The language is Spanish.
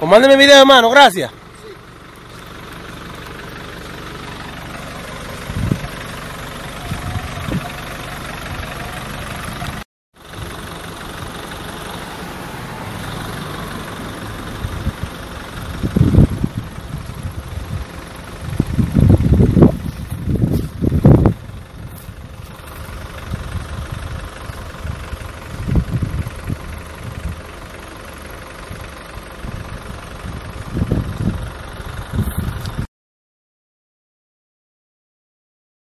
Pues mándeme video, hermano. Gracias.